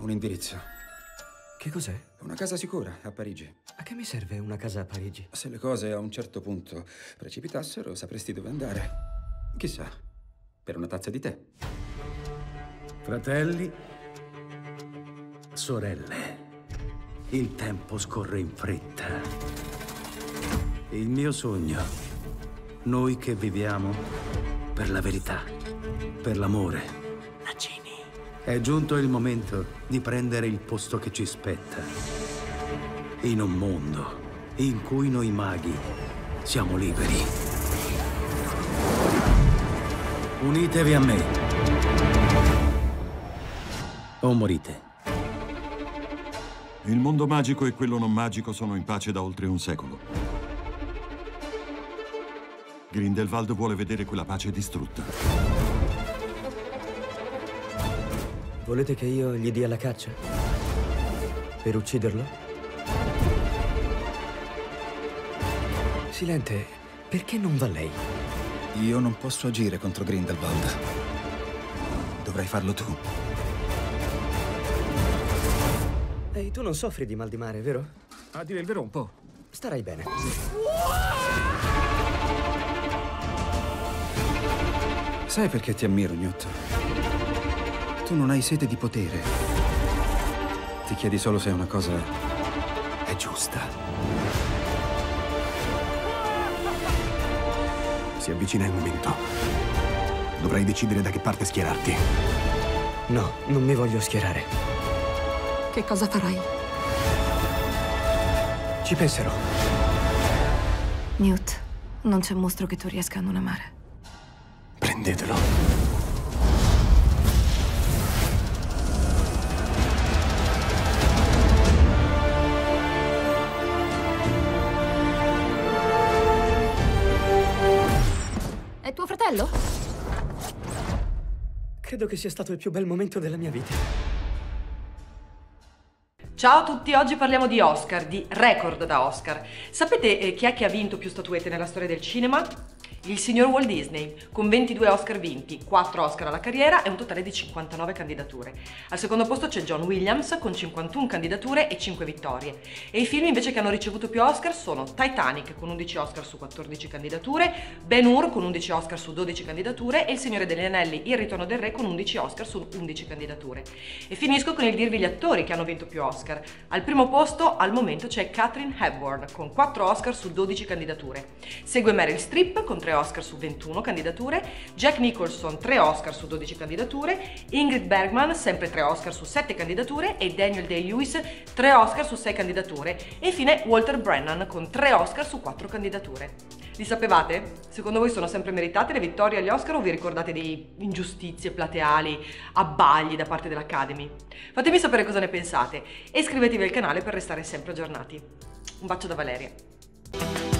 un indirizzo. Che cos'è? Una casa sicura a Parigi. A che mi serve una casa a Parigi? Se le cose a un certo punto precipitassero, sapresti dove andare. Chissà, per una tazza di tè. Fratelli, sorelle, il tempo scorre in fretta. Il mio sogno, noi che viviamo per la verità, per l'amore. È giunto il momento di prendere il posto che ci spetta. In un mondo in cui noi maghi siamo liberi. Unitevi a me. O morite. Il mondo magico e quello non magico sono in pace da oltre un secolo. Grindelwald vuole vedere quella pace distrutta. Volete che io gli dia la caccia? Per ucciderlo? Silente, perché non va lei? Io non posso agire contro Grindelwald. Dovrai farlo tu. Ehi, tu non soffri di mal di mare, vero? A dire il vero un po'. Starai bene. Sai perché ti ammiro, Newt? Tu non hai sete di potere. Ti chiedi solo se una cosa è giusta. Si avvicina il momento. Dovrai decidere da che parte schierarti. No, non mi voglio schierare. Che cosa farai? Ci penserò. Newt, non c'è mostro che tu riesca a non amare. Prendetelo. Fratello? Credo che sia stato il più bel momento della mia vita. Ciao a tutti, oggi parliamo di Oscar, di record da Oscar. Sapete eh, chi è che ha vinto più statuette nella storia del cinema? Il signor Walt Disney, con 22 Oscar vinti, 4 Oscar alla carriera e un totale di 59 candidature. Al secondo posto c'è John Williams con 51 candidature e 5 vittorie. E i film invece che hanno ricevuto più Oscar sono Titanic con 11 Oscar su 14 candidature, Ben Hur con 11 Oscar su 12 candidature e Il Signore degli Anelli, Il Ritorno del Re con 11 Oscar su 11 candidature. E finisco con il dirvi gli attori che hanno vinto più Oscar. Al primo posto al momento c'è Katherine Hepburn con 4 Oscar su 12 candidature. Segue Meryl Streep con 3 Oscar su 21 candidature, Jack Nicholson 3 Oscar su 12 candidature, Ingrid Bergman sempre 3 Oscar su 7 candidature e Daniel Day-Lewis 3 Oscar su 6 candidature e infine Walter Brennan con 3 Oscar su 4 candidature. Li sapevate? Secondo voi sono sempre meritate le vittorie agli Oscar o vi ricordate di ingiustizie plateali, abbagli da parte dell'Academy? Fatemi sapere cosa ne pensate e iscrivetevi al canale per restare sempre aggiornati. Un bacio da Valeria.